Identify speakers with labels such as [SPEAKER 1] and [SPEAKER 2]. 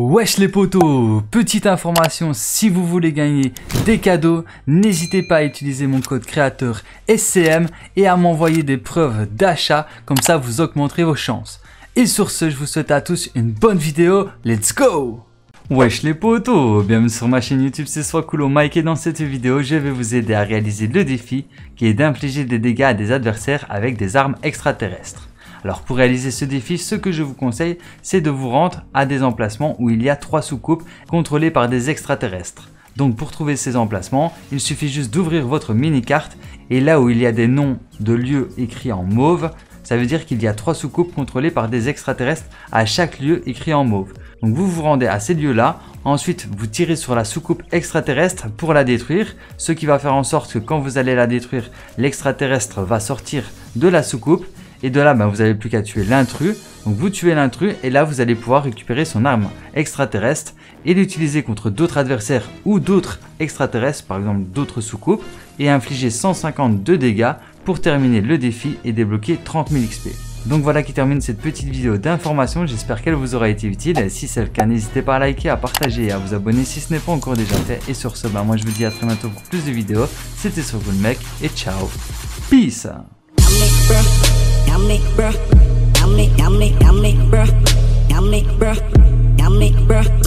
[SPEAKER 1] Wesh les potos Petite information, si vous voulez gagner des cadeaux, n'hésitez pas à utiliser mon code créateur SCM et à m'envoyer des preuves d'achat, comme ça vous augmenterez vos chances. Et sur ce, je vous souhaite à tous une bonne vidéo, let's go Wesh les potos Bienvenue sur ma chaîne YouTube, c'est Swakulo Mike et dans cette vidéo, je vais vous aider à réaliser le défi qui est d'infliger des dégâts à des adversaires avec des armes extraterrestres. Alors pour réaliser ce défi, ce que je vous conseille, c'est de vous rendre à des emplacements où il y a trois soucoupes contrôlées par des extraterrestres. Donc pour trouver ces emplacements, il suffit juste d'ouvrir votre mini-carte et là où il y a des noms de lieux écrits en mauve, ça veut dire qu'il y a trois soucoupes contrôlées par des extraterrestres à chaque lieu écrit en mauve. Donc vous vous rendez à ces lieux-là, ensuite vous tirez sur la soucoupe extraterrestre pour la détruire, ce qui va faire en sorte que quand vous allez la détruire, l'extraterrestre va sortir de la soucoupe et de là, ben, vous n'avez plus qu'à tuer l'intrus. Donc vous tuez l'intrus et là, vous allez pouvoir récupérer son arme extraterrestre et l'utiliser contre d'autres adversaires ou d'autres extraterrestres, par exemple d'autres soucoupes, et infliger 150 de dégâts pour terminer le défi et débloquer 30 000 XP. Donc voilà qui termine cette petite vidéo d'information, j'espère qu'elle vous aura été utile. Si c'est le cas, n'hésitez pas à liker, à partager et à vous abonner si ce n'est pas encore déjà fait. Et sur ce, ben, moi je vous dis à très bientôt pour plus de vidéos. C'était sur le mec et ciao. Peace bruh. Now make bruh.